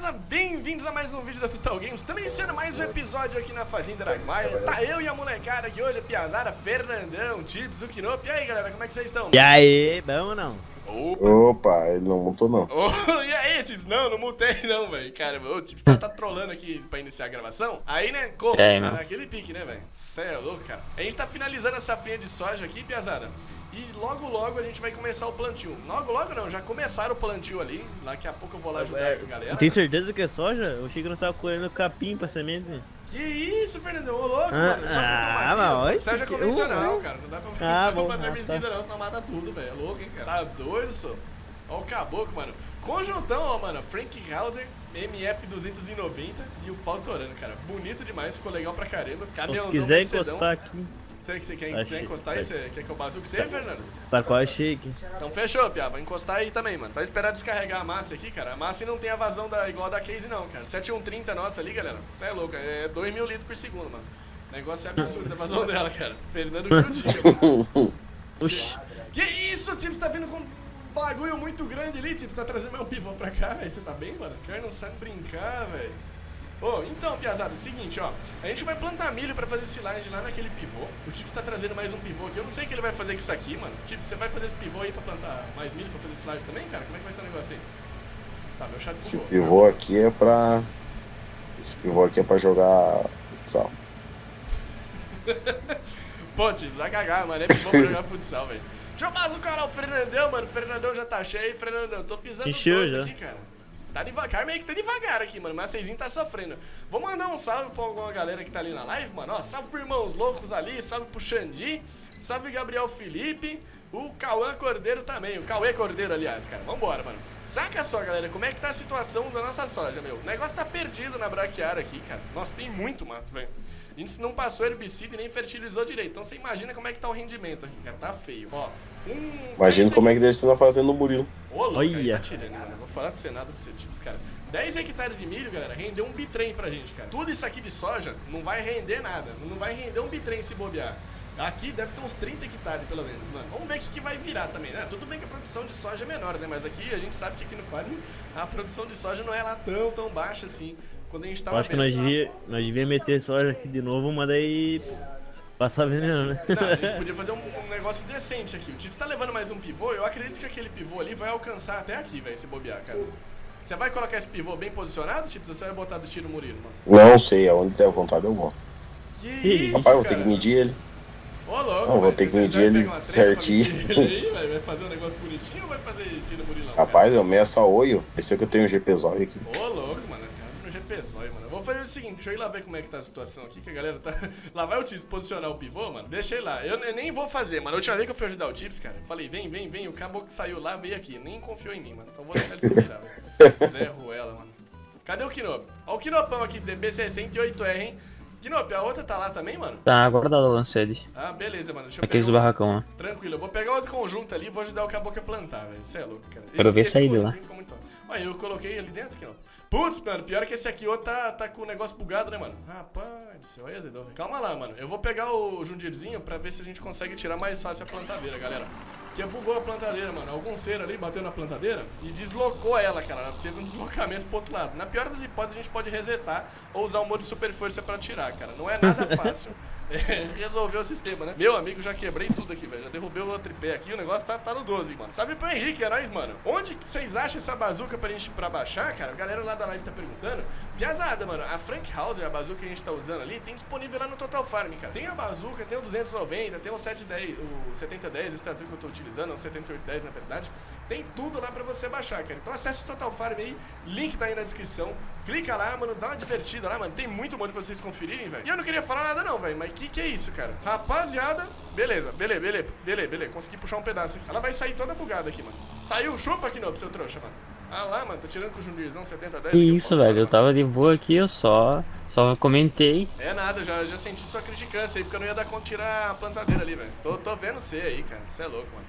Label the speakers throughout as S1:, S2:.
S1: beleza? Bem-vindos a mais um vídeo da Total Games Estamos iniciando mais um episódio aqui na Fazenda Dragmaia Tá eu e a molecada aqui hoje, a Piazara, Fernandão, Tips, Zukinop E aí galera, como é que vocês estão?
S2: E aí, bom ou não?
S3: Opa. Opa, ele não montou não.
S1: Oh, e aí, Tips? Não, não mutei não, velho. Cara, o Tips tá, tá trolando aqui pra iniciar a gravação. Aí, né, como? É, tá naquele pique, né, velho? Cê é louco, cara. A gente tá finalizando essa safrinha de soja aqui, Piazada. E logo, logo a gente vai começar o plantio. Logo, logo não, já começaram o plantio ali. Daqui a pouco eu vou lá ajudar é, a galera.
S2: Tem certeza que é soja? Eu achei que não tava colhendo capim pra semente.
S1: Que isso, Fernandão? Ô louco, ah, mano. Só ah, mas soja que... convencional, uh, cara. Não dá pra, ah, não fazer herbicida tá. não, senão mata tudo, velho. É louco, hein, cara. Tá doido, só. Ó o caboclo, mano. Conjuntão, ó, mano. Frank Hauser, MF 290 e o pau torando, cara. Bonito demais, ficou legal pra caramba.
S2: Caminhãozão Se quiser encostar aqui.
S1: Você, você quer, quer encostar aí? Você quer que eu bazuque você, Fernando?
S2: Tá quase chique.
S1: Então fechou, Pia. Vai encostar aí também, mano. Só esperar descarregar a massa aqui, cara. A massa não tem a vazão da, igual a da Case, não, cara. 7130 nossa ali, galera. Você é louco. É 2 mil litros por segundo, mano. O negócio é absurdo a vazão dela, cara. Fernando que o diga, mano. Que isso, time? Você tá vindo com bagulho muito grande ali, tipo, tá trazendo meu pivô pra cá, velho. Você tá bem, mano? O cara não sabe brincar, velho. Ô, oh, então, Piazada, seguinte, ó. A gente vai plantar milho pra fazer silagem lá naquele pivô. O Tips tá trazendo mais um pivô aqui. Eu não sei o que ele vai fazer com isso aqui, mano. Tipo, você vai fazer esse pivô aí pra plantar mais milho pra fazer silagem também, cara? Como é que vai ser o negócio aí? Tá, meu chat
S3: Esse pivô aqui é pra... Esse pivô aqui é pra jogar futsal.
S1: Pô, Tips, vai cagar, mano. É pivô pra jogar futsal, velho. Deixa eu mais o canal Fernandão, mano. Fernandão já tá cheio. Fernandão, tô pisando
S2: Encheu já.
S1: aqui, cara. Tá devagar, meio que tá devagar aqui, mano. Mas vocês tá sofrendo. Vou mandar um salve pra alguma galera que tá ali na live, mano. Ó, salve pro Irmãos Loucos ali, salve pro Xandi, salve Gabriel Felipe, o Cauã Cordeiro também. O Cauê Cordeiro, aliás, cara. Vambora, mano. Saca só, galera, como é que tá a situação da nossa soja, meu. O negócio tá perdido na braquiária aqui, cara. Nossa, tem muito mato, velho. A gente não passou herbicida e nem fertilizou direito. Então você imagina como é que tá o rendimento aqui, cara. Tá feio. Ó,
S3: um... Imagina como é que deve estar fazendo no Murilo.
S1: Ô, louco, Olha. Tá tirando, mano. Vou falar pra você nada pra você, tipo, cara. 10 hectares de milho, galera, rendeu um bitrem pra gente, cara. Tudo isso aqui de soja não vai render nada. Não vai render um bitrem se bobear. Aqui deve ter uns 30 hectares, pelo menos, mano. Vamos ver o que, que vai virar também, né? Tudo bem que a produção de soja é menor, né? Mas aqui a gente sabe que aqui no Farm a produção de soja não é lá tão, tão baixa assim. Quando a gente tava
S2: Acho que nós devia, nós devia meter soja aqui de novo, mas daí Passar veneno, né?
S1: Não, a gente podia fazer um, um negócio decente aqui. O Tito tá levando mais um pivô, eu acredito que aquele pivô ali vai alcançar até aqui, velho, se bobear, cara. Você vai colocar esse pivô bem posicionado, Tito? Você vai botar do tiro Murilo,
S3: mano? Não sei, aonde der vontade eu vou.
S1: Que isso,
S3: Rapaz, vou ter que medir ele.
S1: Ô, louco,
S3: Não, vou ter que medir ele certinho.
S1: Ele aí, vai fazer um negócio bonitinho ou vai fazer estilo Murilão?
S3: Rapaz, eu meio só olho. Esse é que eu tenho um GP Zóio aqui.
S1: Ô, louco, mano pessoal, mano. Eu vou fazer o seguinte, deixa eu ir lá ver como é que tá a situação aqui, que a galera tá... Lá vai o Tips posicionar o pivô, mano. Deixa ele lá. Eu, eu, nem vou fazer, mano. A última vez que eu fui ajudar o Tips, cara, eu falei, vem, vem, vem. O caboclo saiu lá, veio aqui. Nem confiou em mim, mano. Então vou deixar ele se virar, velho. Zé Ruela, mano. Cadê o Kinop? Ó o Kinopão aqui, DB68R, hein? Kinop, a outra tá lá também, mano?
S2: Tá, agora dá o Lancede.
S1: Ah, beleza, mano. Deixa eu
S2: Aqueles do barracão, ó.
S1: Tranquilo, eu vou pegar outro conjunto ali e vou ajudar o caboclo a plantar, velho. Você é louco, cara.
S2: Quero ver sair de lá. Muito...
S1: Olha, eu coloquei ali dentro, Kinop. Putz, mano, pior que esse aqui outro tá, tá com o negócio bugado, né, mano? Rapaz do céu, aí azedou, velho. Calma lá, mano. Eu vou pegar o Jundirzinho pra ver se a gente consegue tirar mais fácil a plantadeira, galera. Que bugou a plantadeira, mano. Algum ser ali bateu na plantadeira e deslocou ela, cara. Ela teve um deslocamento pro outro lado. Na pior das hipóteses, a gente pode resetar ou usar o modo super força pra tirar, cara. Não é nada fácil. É, resolveu o sistema, né? Meu amigo, já quebrei tudo aqui, velho. Já derrubei o tripé aqui, o negócio tá, tá no 12, mano. Sabe pro Henrique, é nóis, mano. Onde vocês acham essa bazuca pra gente pra baixar, cara? A galera lá da live tá perguntando. Piazada, mano. A Frank Hauser, a bazuca que a gente tá usando ali, tem disponível lá no Total Farm, cara. Tem a bazuca, tem o 290, tem o 710, o 7010, esse tatu que eu tô utilizando, o 7810 na verdade. Tem tudo lá pra você baixar, cara. Então acesse o Total Farm aí, link tá aí na descrição. Clica lá, mano, dá uma divertida lá, mano. Tem muito modo pra vocês conferirem, velho. E eu não queria falar nada não, velho, mas que que é isso, cara? Rapaziada, beleza, beleza, beleza, beleza, beleza. Consegui puxar um pedaço aqui. Ela vai sair toda bugada aqui, mano. Saiu, chupa aqui não, seu trouxa, mano. Ah lá, mano, tô tirando com o Jundirzão 7010.
S2: Que isso, velho, eu tava de boa aqui, eu só, só comentei.
S1: É nada, já, já senti sua criticância aí, porque eu não ia dar conta de tirar a plantadeira ali, velho. Tô, tô vendo você aí, cara, você é louco, mano.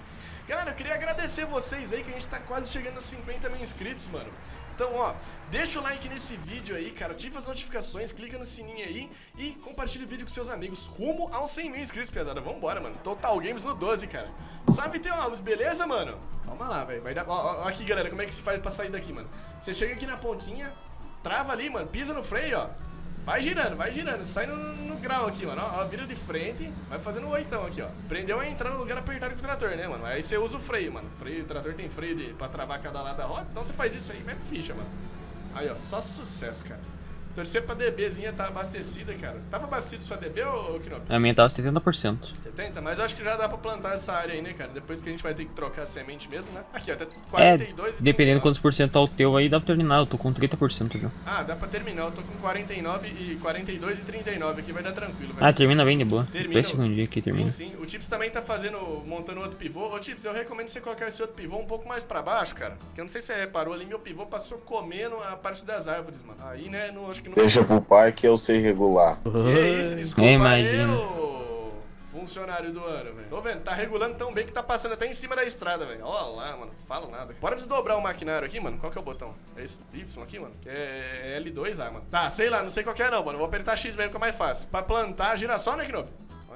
S1: Galera, eu queria agradecer vocês aí, que a gente tá quase chegando a 50 mil inscritos, mano. Então, ó, deixa o like nesse vídeo aí, cara, ativa as notificações, clica no sininho aí e compartilha o vídeo com seus amigos. Rumo aos 100 mil inscritos, pesada. Vambora, mano. Total Games no 12, cara. Sabe, Teu Alves, beleza, mano? Calma lá, velho. Vai dar... Ó, ó, aqui, galera, como é que se faz pra sair daqui, mano. Você chega aqui na pontinha, trava ali, mano. Pisa no freio, ó. Vai girando, vai girando. Sai no, no grau aqui, mano. Ó, vira de frente. Vai fazendo um oitão aqui, ó. Prendeu a entrar no lugar apertado com o trator, né, mano? Aí você usa o freio, mano. Freio, trator tem freio de, pra travar cada lado da roda. Então você faz isso aí, mete ficha, mano. Aí, ó. Só sucesso, cara. Torcer pra DBzinha tá abastecida, cara. Tava abastecido sua DB ou, Knop?
S4: A minha tava 70%.
S1: 70? Mas eu acho que já dá pra plantar essa área aí, né, cara? Depois que a gente vai ter que trocar a semente mesmo, né? Aqui, ó, até
S4: É,
S1: 42 e
S4: dependendo
S1: 39.
S4: quantos por cento tá o teu aí, dá pra terminar. Eu tô com 30% já.
S1: Ah, dá pra terminar. Eu tô com 49 e 42 e 39 aqui, vai dar tranquilo, velho.
S4: Ah, termina bem de boa.
S1: Termina.
S4: Dois segundinhos aqui termina.
S1: Sim, sim. O Tips também tá fazendo, montando outro pivô. Ô, Tips, eu recomendo você colocar esse outro pivô um pouco mais pra baixo, cara. Porque eu não sei se você reparou ali, meu pivô passou comendo a parte das árvores, mano. Aí, né, não, acho que não...
S3: Deixa pro pai que eu sei regular.
S1: Que é isso, desculpa
S4: Eu
S1: aí,
S4: imagino.
S1: ô funcionário do ano, velho. Tô vendo, tá regulando tão bem que tá passando até em cima da estrada, velho. Olha lá, mano, falo nada. Bora desdobrar o maquinário aqui, mano. Qual que é o botão? É esse Y aqui, mano? Que é L2A, mano. Tá, sei lá, não sei qual que é não, mano. Vou apertar X mesmo que é mais fácil. Pra plantar girassol, né, Knob?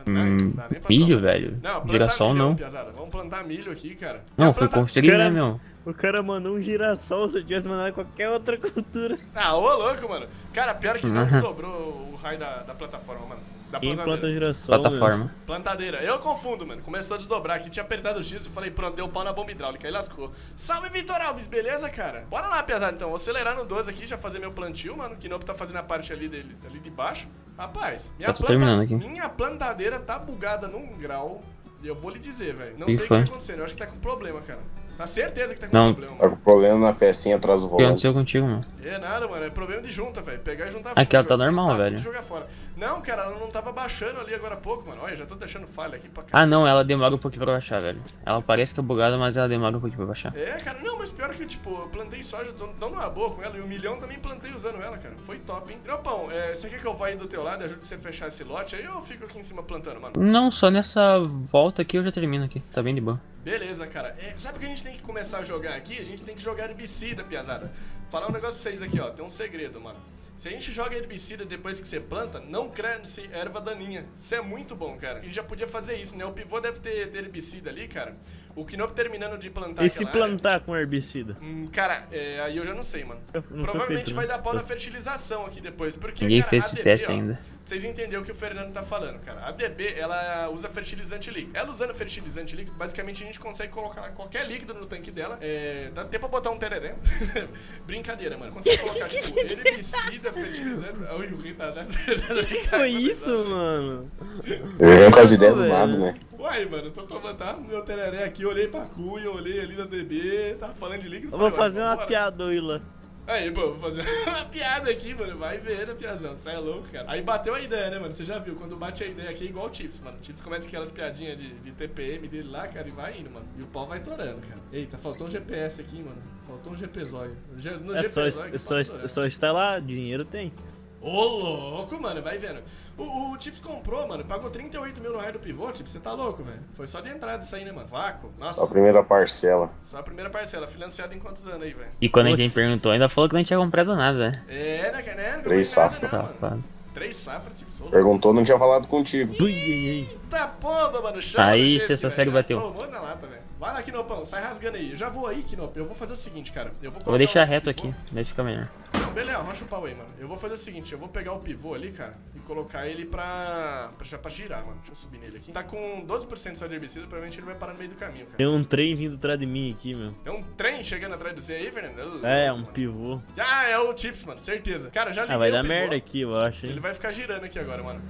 S4: Hum,
S1: Dá nem pra
S4: milho,
S1: trocar.
S4: velho.
S1: Não, plantar
S4: Girassol
S1: milho,
S4: não.
S1: piazada. Vamos plantar milho aqui, cara.
S4: Não, foi construir, né, meu?
S2: O cara mandou um girassol se eu tivesse mandado qualquer outra cultura.
S1: Ah, ô louco, mano. Cara, pior que não desdobrou o raio da, da plataforma, mano. Da
S2: Quem
S1: plantadeira.
S2: planta girassol?
S4: Plataforma.
S1: Plantadeira. Eu confundo, mano. Começou a desdobrar aqui, tinha apertado o X e falei, pronto, deu pau na bomba hidráulica. Aí lascou. Salve, Vitor Alves, beleza, cara? Bora lá, pesado, então. Vou acelerar no 12 aqui, já fazer meu plantio, mano. Que Nope tá fazendo a parte ali dele, ali de baixo. Rapaz, minha,
S4: terminando aqui.
S1: minha plantadeira tá bugada num grau. E eu vou lhe dizer, velho. Não
S4: Ih,
S1: sei o que tá acontecendo. Eu acho que tá com problema, cara. Tá certeza que tá com
S4: Não.
S1: problema,
S3: Tá com problema na pecinha atrás do
S4: O que
S3: volante.
S4: aconteceu contigo, mano?
S1: É nada, mano. É problema de junta, velho. Pegar e juntar
S4: Aqui, ela
S1: jogar-
S4: tá normal,
S1: tudo
S4: velho.
S1: jogar fora. Não, cara, ela não tava baixando ali agora há pouco, mano. Olha, já tô deixando falha aqui pra
S4: Ah,
S1: cacete.
S4: não, ela demora um pouquinho pra baixar, velho. Ela parece que é bugada, mas ela demora um pouquinho pra baixar.
S1: É, cara, não, mas pior que, tipo, eu plantei soja, tô dando uma boa com ela, e o milhão também plantei usando ela, cara. Foi top, hein? Dropão, é, você quer que eu vá aí do teu lado e ajude você a fechar esse lote aí, ou eu fico aqui em cima plantando, mano?
S4: Não, só nessa volta aqui eu já termino aqui. Tá bem de boa.
S1: Beleza, cara. É, sabe o que a gente tem que começar a jogar aqui? A gente tem que jogar herbicida, piazada. Falar um negócio pra vocês aqui, ó. Tem um segredo, mano. Se a gente joga herbicida depois que você planta, não cresce erva daninha. Isso é muito bom, cara. A gente já podia fazer isso, né? O pivô deve ter, ter herbicida ali, cara. O Knop terminando de plantar
S2: E se
S1: aquela área-
S2: plantar com herbicida?
S1: Hum, cara, é, aí eu já não sei, mano. Provavelmente
S2: feito,
S1: vai dar pau na fertilização aqui depois. Porque,
S4: Ninguém
S1: cara,
S4: fez
S1: a
S4: esse teste
S1: ó,
S4: ainda.
S1: Vocês entenderam o que o Fernando tá falando, cara. A DB, ela usa fertilizante líquido. Ela usando fertilizante líquido, basicamente a gente consegue colocar qualquer líquido no tanque dela. É, dá até pra botar um tereré. Brincadeira, mano. Consegue colocar, tipo, herbicida, fertilizante. Ui, o retardado.
S2: Que foi isso, mano?
S3: Eu venho com as ideias do nada, né?
S1: Uai, mano, eu tô tomando tá, meu tereré aqui, olhei pra cuia, olhei ali na DB, tava falando de líquido.
S2: Eu vou fazer uma
S1: vambora.
S2: piadoila.
S1: Aí, pô, vou fazer uma piada aqui, mano. Vai ver, né, piazão? Você é louco, cara. Aí bateu a ideia, né, mano? Você já viu, quando bate a ideia aqui é igual o Chips, mano. O Chips começa aquelas piadinhas de, de TPM dele lá, cara, e vai indo, mano. E o pau vai torando, cara. Eita, faltou um GPS aqui, mano. Faltou um GP zóio. G- No
S2: É
S1: GP
S2: só, é só, só instalar, dinheiro tem.
S1: Ô, louco, mano, vai vendo. O, o Chips comprou, mano, pagou 38 mil no raio do pivô, Chips, você tá louco, velho. Foi só de entrada isso aí, né, mano? Vácuo.
S3: Só a
S1: Nossa,
S3: primeira parcela.
S1: só a primeira parcela, financiada em quantos anos aí, velho?
S4: E quando a gente
S2: Nossa.
S4: perguntou, ainda falou que não tinha comprado nada, né?
S1: É, né? Né?
S3: Três safras.
S1: Três safras, Chips, ô.
S3: Perguntou, não tinha falado contigo.
S2: Ui, ai, ai.
S1: Eita porra, mano. Chama
S4: Aí, sexta série bateu.
S1: Ô, manda na lata, velho. Vai lá, Kinopão. Sai rasgando aí. Eu já vou aí, Kinop. Eu vou fazer o seguinte, cara. Eu vou,
S4: vou deixar reto
S1: pivô.
S4: aqui, daí fica melhor.
S1: Não, beleza. Rocha o pau aí, mano. Eu vou fazer o seguinte. Eu vou pegar o pivô ali, cara, e colocar ele pra... pra, já pra girar, mano. Deixa eu subir nele aqui. Tá com 12% só de herbicida. Provavelmente ele vai parar no meio do caminho, cara.
S2: Tem um trem vindo atrás de mim aqui, meu.
S1: Tem um trem chegando atrás de você aí, Fernando?
S2: É, um
S1: mano.
S2: pivô.
S1: Ah, é o Chips, mano. Certeza. Cara, já liguei
S2: Ah, vai
S1: o
S2: dar
S1: pivô.
S2: merda aqui, eu acho,
S1: Ele
S2: hein?
S1: vai ficar girando aqui agora, mano.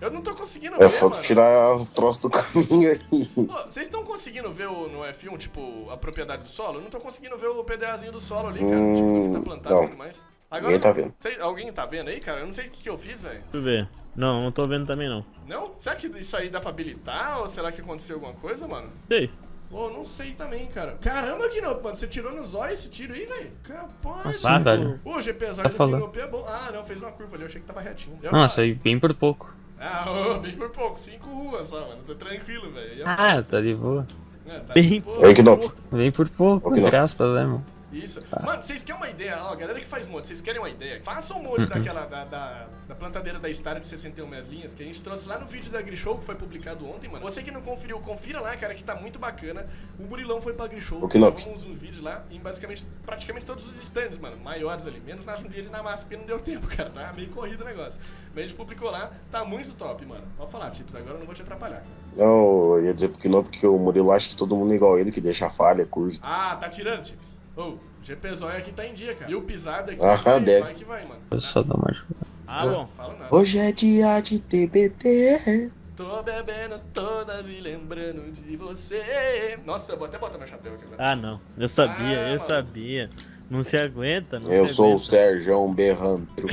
S1: Eu não tô conseguindo
S3: É
S1: ver,
S3: só tu
S1: mano.
S3: tirar os troços do caminho aí.
S1: Vocês estão conseguindo ver o- no F1, tipo, a propriedade do solo? Eu não tô conseguindo ver o PDAzinho do solo ali, cara.
S3: Hum,
S1: tipo, do que tá plantado e tudo mais.
S3: Ninguém tá vendo.
S1: Cê- alguém tá vendo aí, cara? Eu não sei o que, que eu fiz, velho.
S2: Deixa eu ver. Não, não tô vendo também, não.
S1: Não? Será que isso aí dá pra habilitar? Ou será que aconteceu alguma coisa, mano?
S2: Sei.
S1: Pô, não sei também, cara. Caramba, Kinop, mano. Você tirou no zóio esse tiro aí, velho? Capaz.
S4: Nossa,
S2: Pá,
S4: velho.
S1: O GP zóio
S4: Tá
S1: do. Kinop é bom. Ah, não, fez uma curva ali. Eu achei que tava retinho. Eu
S4: Nossa, aí bem por pouco.
S1: Ah, ô, bem por pouco. Cinco ruas só, mano. Tô tranquilo, velho.
S4: Ah,
S1: falar.
S4: tá de boa.
S1: É, tá
S2: bem
S1: de boa.
S3: Oi, Knop.
S4: Bem por pouco, entre aspas, né, mano?
S1: Isso. Mano, vocês querem uma ideia? Ó, galera que faz molde, vocês querem uma ideia? Façam um molde daquela, da, da, da plantadeira da Star de 61 minhas linhas, que a gente trouxe lá no vídeo da Grishow, que foi publicado ontem, mano. Você que não conferiu, confira lá, cara, que tá muito bacana. O Murilão foi pra Grishow, gravamos uns vídeos lá, em basicamente, praticamente todos os stands, mano, maiores ali. Menos na Jundiaí e na MASP, não deu tempo, cara, tá meio corrido o negócio. Mas a gente publicou lá, tá muito top, mano. Pode falar, Tips, agora eu não vou te atrapalhar, cara.
S3: Não, eu ia dizer porque não, porque o Murilo acha que todo mundo é igual ele, que deixa falha, curva.
S1: Ah, tá tirando, Tips. Ô, GP Zóio aqui tá em dia, cara. E o pisado aqui,
S3: Ah,
S1: vai,
S3: deve.
S1: vai que vai, mano.
S4: Eu só dou uma ajuda.
S2: Ah, bom.
S1: Fala nada.
S3: Hoje é dia de TBT.
S1: Tô bebendo todas e lembrando de você. Nossa, eu vou até botar meu chapéu aqui agora.
S2: Ah, não. Eu sabia,
S1: Ah,
S2: eu
S1: mano.
S2: sabia. Não se aguenta, não
S3: Eu
S2: se
S3: sou o
S2: aguenta.
S3: Sérgio Berranteiro.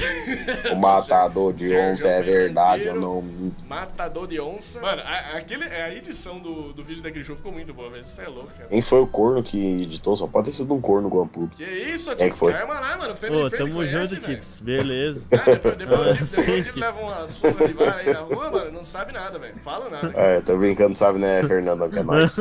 S3: O matador de
S1: Sérgio
S3: onça é verdade, eu não minto.
S1: Matador de onça. Mano, a, aquele, a edição do, do vídeo da Grishow ficou muito boa, velho. Você é louco, cara.
S3: Quem foi o corno que editou? Só pode ter sido um corno Guampu.
S1: Que isso,
S3: que
S1: Tips?
S3: foi?
S1: Calma lá, mano. Family
S2: Pô, tamo
S1: conhece,
S2: junto. Tips. Beleza.
S1: Ah, depois, depois, o Tips, depois o leva uma surra de vara aí na rua, mano. Não sabe nada, velho. Fala nada. cara.
S3: É, tô brincando, sabe, né, Fernando? Que é nóis.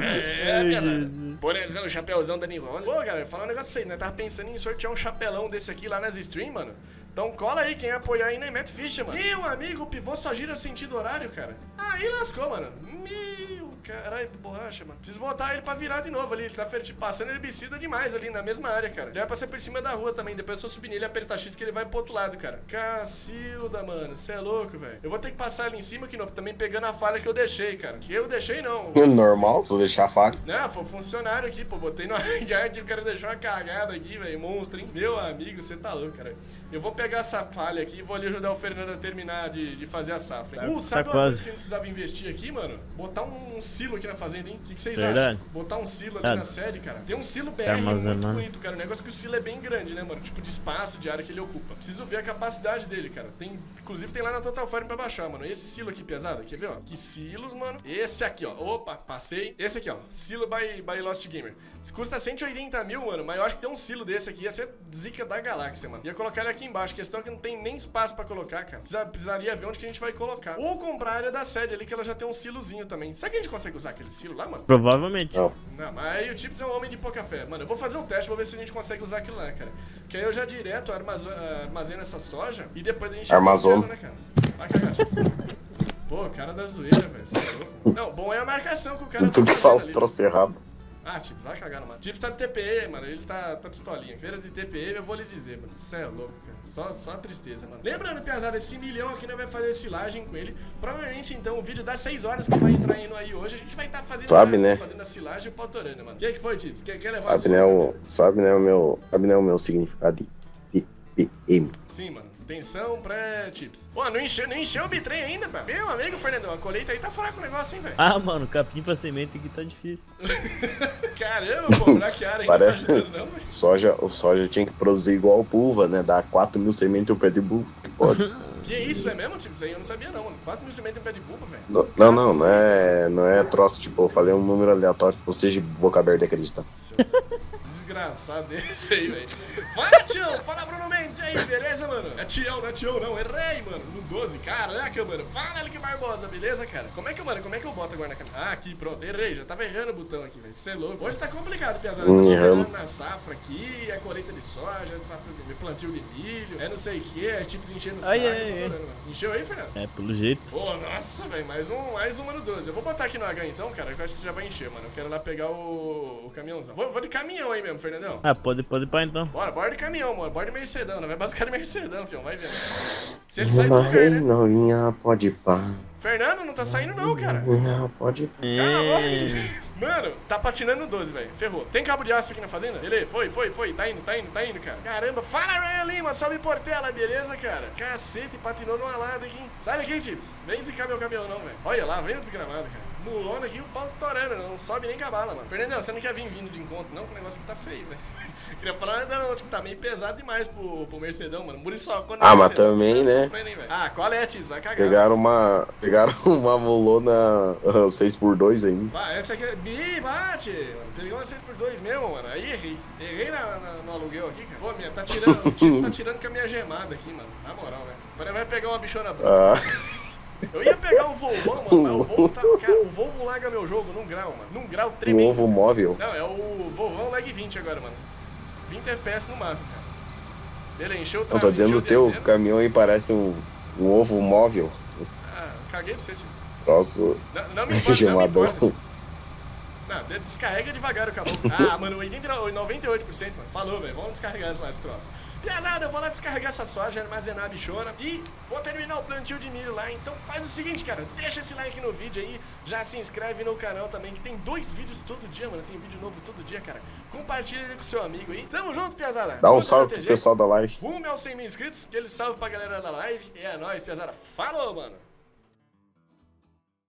S1: É,
S2: Ai,
S1: pesado.
S2: Jesus.
S1: Por exemplo, o chapéuzão da Nivone. Pô, galera, falar um negócio pra vocês, né? Tava pensando em sortear um chapelão desse aqui lá nas stream, mano. Então cola aí, quem apoiar aí na Met Ficha, mano. Meu amigo, o pivô só gira sentido horário, cara. Aí lascou, mano. Meu, caralho, que borracha, mano. Preciso botar ele pra virar de novo ali. Ele tá fer- passando herbicida demais ali na mesma área, cara. Ele vai passar por cima da rua também. Depois eu só subir nele e apertar X que ele vai pro outro lado, cara. Cacilda, mano. Cê é louco, velho. Eu vou ter que passar ali em cima, que também pegando a falha que eu deixei, cara. Que eu deixei não.
S3: Normal, se eu deixar falha.
S1: Não, foi funcionário aqui, pô. Botei no hangar e o cara deixou uma cagada aqui, velho. Monstro, hein? Meu amigo, você tá louco, cara. Eu vou pegar essa falha aqui e vou ali ajudar o Fernando a terminar de, de fazer a safra. hein? Uh, sabe
S2: tá
S1: uma coisa que a gente precisava investir aqui, mano? Botar um silo aqui na fazenda, hein? O que, que vocês
S2: Verdade.
S1: acham? Botar um silo ali
S2: Ah.
S1: na sede, cara. Tem um silo BR
S2: Tá
S1: muito bonito, cara. O negócio é que o silo é bem grande, né, mano? Tipo, de espaço, de área que ele ocupa. Preciso ver a capacidade dele, cara. Tem, inclusive tem lá na Total Farm pra baixar, mano. Esse silo aqui pesado, quer ver, ó? Que silos, mano. Esse aqui, ó. Opa, passei. Esse aqui, ó. Silo by, by Lost Gamer. Custa 180 mil, mano. Mas eu acho que tem um silo desse aqui. Ia ser zica da galáxia, mano. Ia colocar ele aqui embaixo. Questão é que não tem nem espaço pra colocar, cara. Precisa- precisaria ver onde que a gente vai colocar. Ou comprar a área da sede ali, que ela já tem um silozinho também. Será que a gente consegue usar aquele silo lá, mano?
S2: Provavelmente.
S3: Não.
S1: Não, mas aí o Tips é um homem de pouca fé. Mano, eu vou fazer um teste, vou ver se a gente consegue usar aquilo lá, cara. Que aí eu já direto armazo- armazeno essa soja e depois a gente...
S3: Armazono.
S1: né, cara? Vai cagar, Tips. Pô, cara da zoeira, velho. É. Não, bom é a marcação que o cara
S3: Tu que
S1: fazendo
S3: fala os troços errados.
S1: Ah, Tips, vai cagar no mano. Tips tá de TPE, mano. Ele tá, tá pistolinha. Feira de TPE, eu vou lhe dizer, mano. Cê é louco, cara. Só, só tristeza, mano. Lembrando, Piazada, esse milhão aqui nós vai fazer silagem com ele. Provavelmente, então, o vídeo das 6 horas que vai entrar indo aí hoje, a gente vai estar fazendo,
S3: Sabe, né?
S1: fazendo a silagem e pautorando, mano. O que, que foi, Tips? Quer, quer levar
S3: Sabe, né, o, sabe, né, o meu, sabe, né, o meu significado de PPM.
S1: Sim, mano. Atenção pré-tips. Pô, não encheu, não encheu o bitrem ainda, pá. Meu amigo, Fernandão, a colheita aí tá fraco o negócio, hein, velho?
S2: Ah, mano, capim pra semente aqui tá difícil.
S1: Caramba, pô, braqueara ainda
S3: Parece-
S1: tá ajudando, não, velho.
S3: Soja, o soja tinha que produzir igual o pulva, né? Dar 4 mil sementes um pé de buva. que Pode.
S1: Que isso, é mesmo, Tips? Aí eu não sabia, não, mano. 4 mil sementes em pé de vulva, velho.
S3: Não, não, não, não é, não é troço, tipo, eu falei um número aleatório, você de boca aberta acreditar.
S1: Seu desgraçado desse aí, velho. Fala, Tião! Fala, Bruno Mendes aí, beleza, mano? É Tião, não é Tião, não. Errei, mano. No 12, caraca, mano. Fala, Elique Barbosa, beleza, cara? Como é que, mano, como é que eu boto agora na câmera? Ah, aqui, pronto. Errei, já tava errando o botão aqui, velho. Você é louco. Hoje tá complicado, Piazada. Tô
S3: errando.
S1: na safra aqui, é colheita de soja, é safra de plantio de milho, é não sei o que, é chips enchendo o saco.
S2: Ai, ai,
S1: Encheu aí, Fernando?
S2: É, pelo jeito.
S1: Pô, nossa, velho, mais um, mais uma no 12. Eu vou botar aqui no H então, cara, que eu acho que você já vai encher, mano. Eu quero lá pegar o, o caminhãozão. Vou, vou de caminhão aí mesmo, Fernandão.
S2: Ah, pode, pode ir pra então.
S1: Bora, bora de caminhão, mano. Bora de Mercedão, né? Vai buscar de Mercedão, filho. Vai vendo. Se ele sair do lugar, né?
S3: novinha, pode pá.
S1: Fernando, não tá saindo não, cara.
S3: Pode
S1: boca,
S2: É.
S1: gente. Mano, tá patinando no 12, velho. Ferrou. Tem cabo de aço aqui na fazenda? Beleza, foi, foi, foi. Tá indo, tá indo, tá indo, cara. Caramba, fala, Ryan Lima, salve Portela, beleza, cara? Cacete, patinou numa lada aqui, hein? Sai daqui, Tips. Vem zicar meu caminhão, não, velho. Olha lá, vem o desgramado, cara. Mulona aqui, o pau torando, não sobe nem cabala, mano. Fernandão, você não quer vir vindo de encontro, não? Que o negócio aqui tá feio, velho. Queria falar nada, não, tipo, tá meio pesado demais pro, pro Mercedão, mano. Muriçoca, quando
S3: Ah,
S1: é
S3: mas
S1: Mercedão,
S3: também, né?
S1: sofrendo, hein? Ah, qual é, Tips? Vai cagar.
S3: Pegaram uma, pegaram uma molona ah, 6x2 ainda.
S1: Vai, essa aqui é. Bi, bate! Mano. Peguei uma 6x2 mesmo, mano. Aí errei. Errei na, na- no aluguel aqui, cara. Pô, minha, tá tirando. O Tips tá tirando com a minha gemada aqui, mano. Na moral, velho. Agora vai pegar uma bichona branca.
S3: Ah,
S1: Eu ia pegar o Volvão, mano, mas o Volvo tá. Cara, o Volvo larga meu jogo num grau, mano. Num grau tremendo.
S3: ovo móvel.
S1: Não, é o Volvão lag 20 agora, mano. 20 FPS no máximo, cara. Ele encheu o
S3: Eu
S1: tra-
S3: tô dizendo o teu
S1: dele.
S3: caminhão aí parece um, um ovo móvel.
S1: Ah, caguei pra você, tio.
S3: Troço.
S1: Não, não me importa, não me importa. Não, de- descarrega devagar o caboclo. Ah, mano, 80, 98%, mano. Falou, velho. Vamos descarregar lá, esse troço. Piazada, eu vou lá descarregar essa soja, armazenar a bichona e vou terminar o plantio de milho lá. Então faz o seguinte, cara. Deixa esse like no vídeo aí. Já se inscreve no canal também, que tem dois vídeos todo dia, mano. Tem vídeo novo todo dia, cara. Compartilha ele com seu amigo aí. Tamo junto, Piazada.
S3: Dá um salve pro pessoal da live.
S1: Rumo aos 100 mil inscritos. Aquele salve pra galera da live. É nóis, Piazada. Falou, mano.